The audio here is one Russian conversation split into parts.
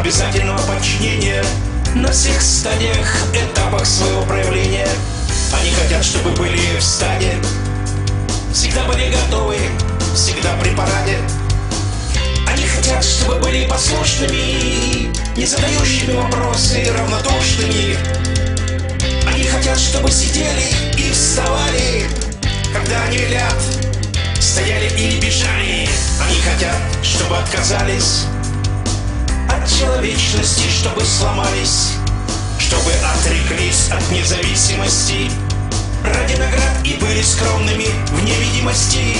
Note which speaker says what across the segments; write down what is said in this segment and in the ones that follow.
Speaker 1: обязательного подчинения на всех стадиях, этапах своего проявления. Они хотят, чтобы были в стаде, всегда были готовы, всегда при параде. Они хотят, чтобы были послушными, не задающими вопросы, равнодушными. Они хотят, чтобы сидели и вставали, когда они велят, стояли и бежали. Они хотят, чтобы отказались от человечности, чтобы сломались, чтобы отреклись от независимости ради наград и были скромными в невидимости.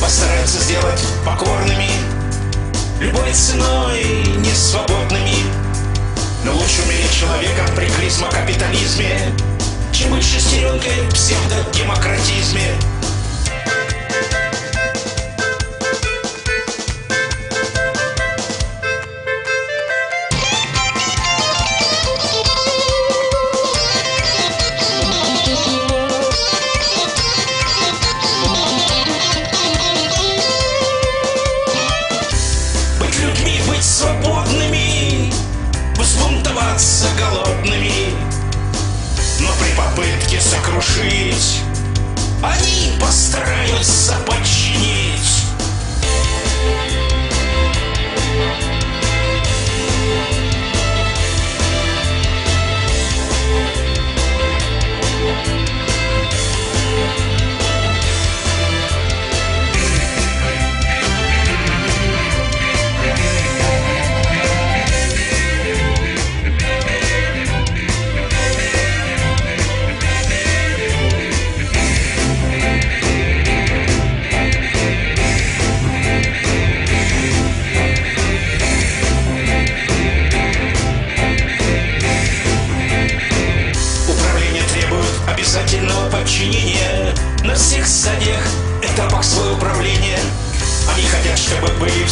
Speaker 1: Постараются сделать покорными, любой ценой несвободными. Но лучше умереть человеком при клизмокапитализме, чем быть шестеренкой псевдодемократизме. Быть Попытке сокрушить, они постараются подчинить. На всех стадиях, этапах своего управления Они хотят, чтобы были в